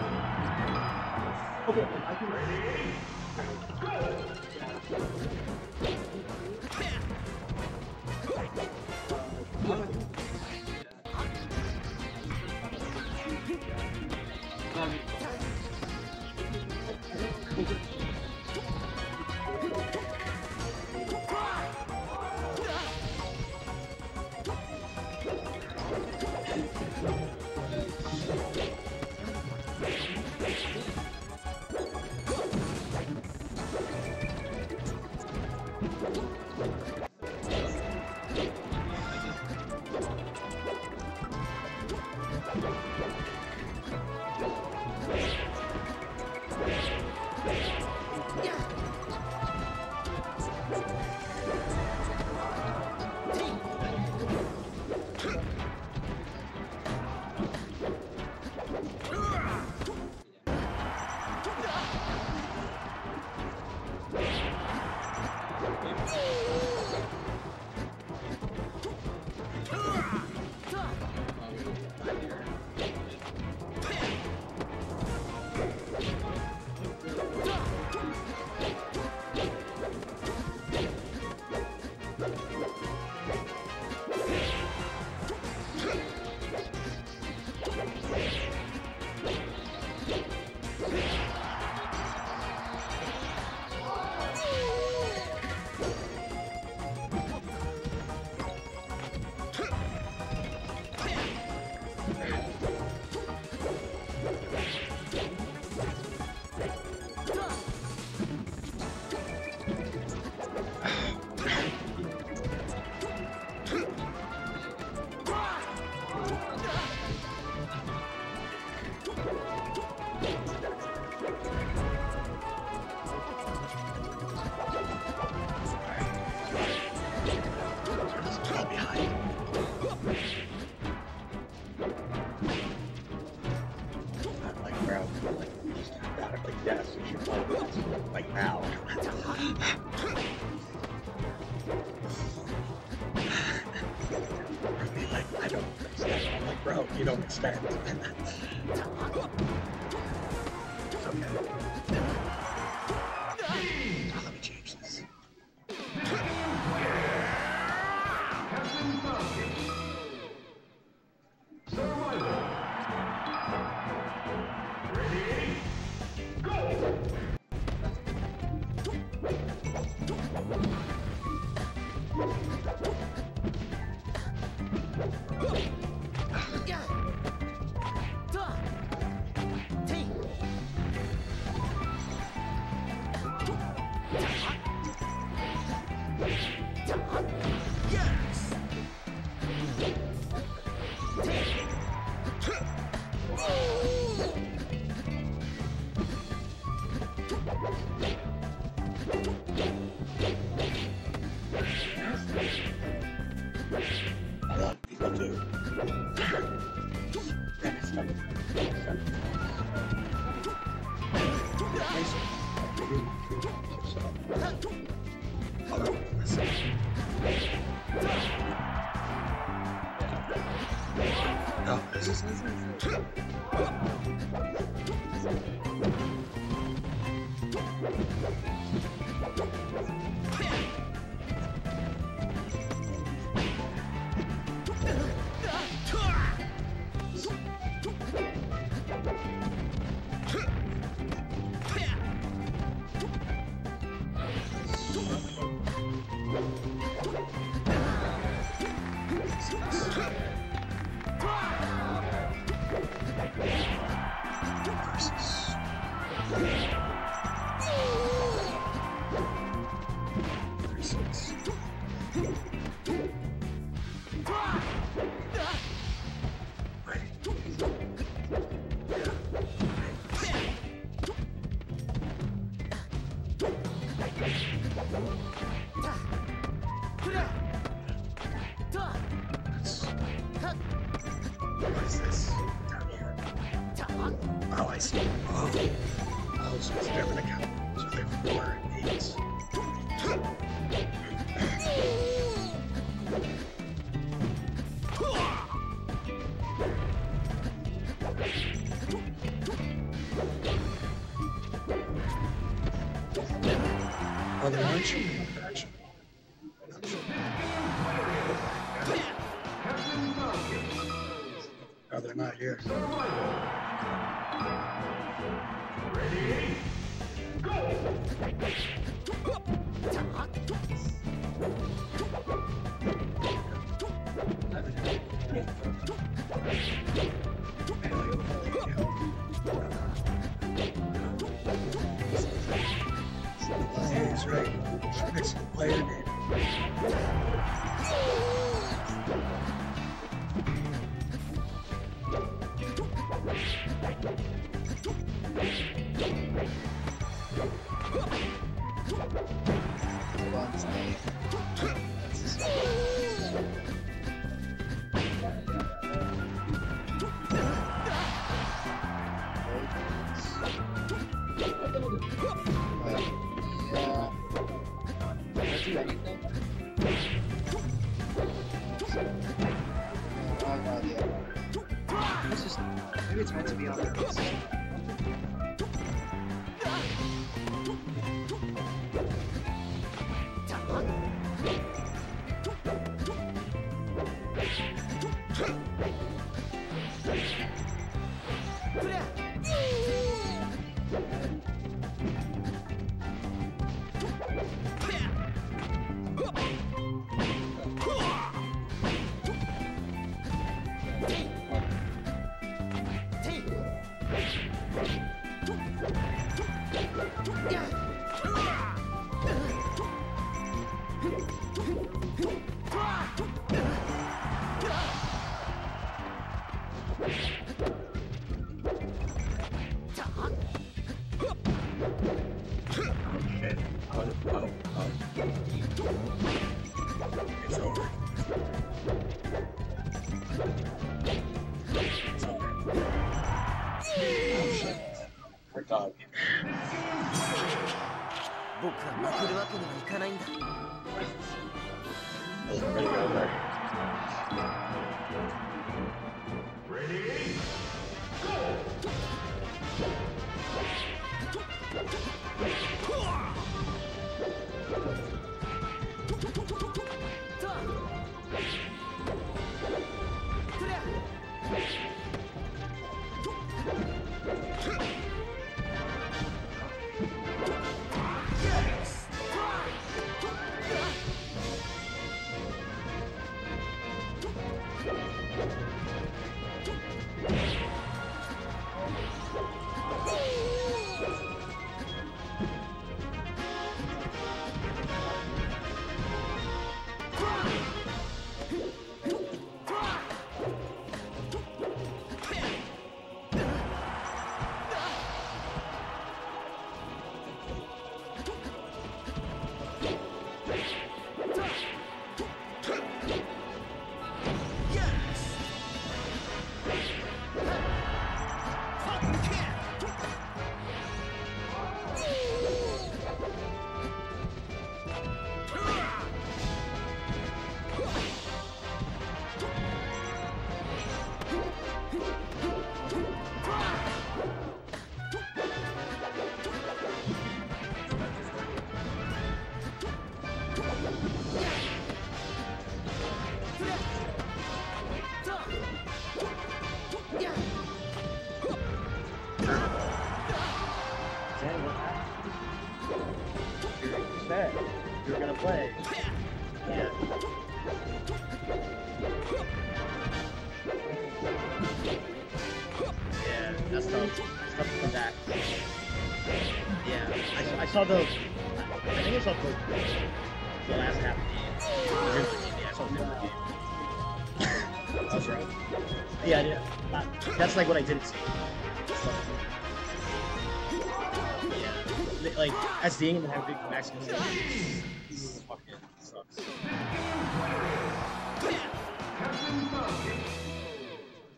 Okay, I can... Ready, go! you don't expect. Ah! 啊. What is this? Oh, I see. Oh levels with different so with every color eights. Are they any children they're not here? That's right. It's player Did I 僕は負けるわけにはいかないんだ。Yeah. That's tough. Tough to come back. Yeah, I, saw the. I think I saw the, the last half of the game. Yeah, I saw the the game. Yeah. Uh, That's like what I didn't see. Like, as seeing him have big Mexican fucking sucks.